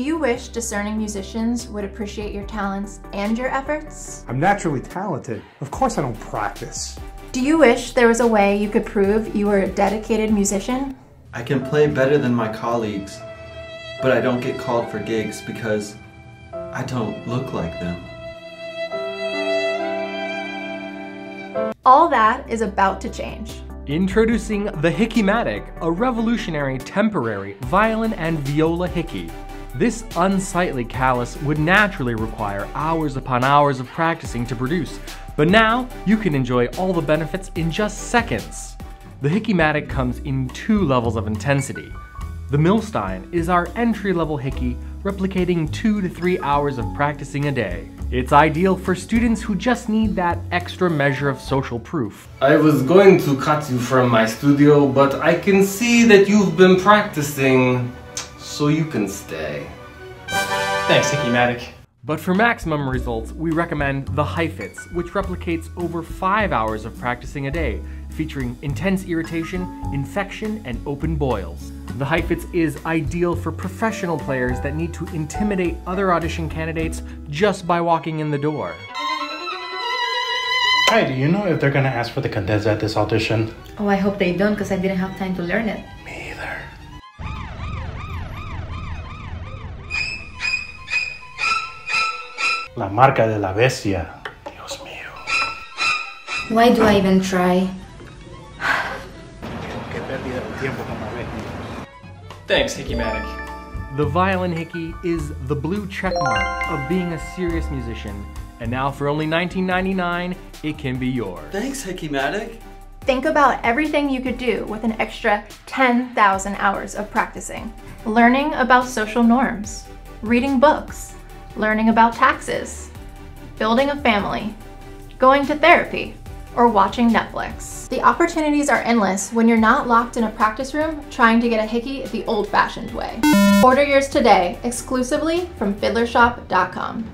Do you wish discerning musicians would appreciate your talents and your efforts? I'm naturally talented. Of course I don't practice. Do you wish there was a way you could prove you were a dedicated musician? I can play better than my colleagues, but I don't get called for gigs because I don't look like them. All that is about to change. Introducing the Hickeymatic, a revolutionary temporary violin and viola hickey. This unsightly callus would naturally require hours upon hours of practicing to produce, but now you can enjoy all the benefits in just seconds. The Hickeymatic comes in two levels of intensity. The Milstein is our entry-level hickey, replicating two to three hours of practicing a day. It's ideal for students who just need that extra measure of social proof. I was going to cut you from my studio, but I can see that you've been practicing, so you can stay. Thanks, Hickey Hickeymatic. But for maximum results, we recommend the Heifetz, which replicates over 5 hours of practicing a day, featuring intense irritation, infection, and open boils. The Heifetz is ideal for professional players that need to intimidate other audition candidates just by walking in the door. Hi, do you know if they're gonna ask for the cadenza at this audition? Oh, I hope they don't because I didn't have time to learn it. La marca de la bestia. Dios mío. Why do I even try? Qué pérdida de tiempo con la bestia. Thanks, Hickeymatic. The violin hickey is the blue checkmark of being a serious musician, and now for only $19.99, it can be yours. Thanks, Hickeymatic. Think about everything you could do with an extra 10,000 hours of practicing. Learning about social norms, reading books, learning about taxes, building a family, going to therapy, or watching Netflix. The opportunities are endless when you're not locked in a practice room trying to get a hickey the old-fashioned way. Order yours today exclusively from fiddlershop.com.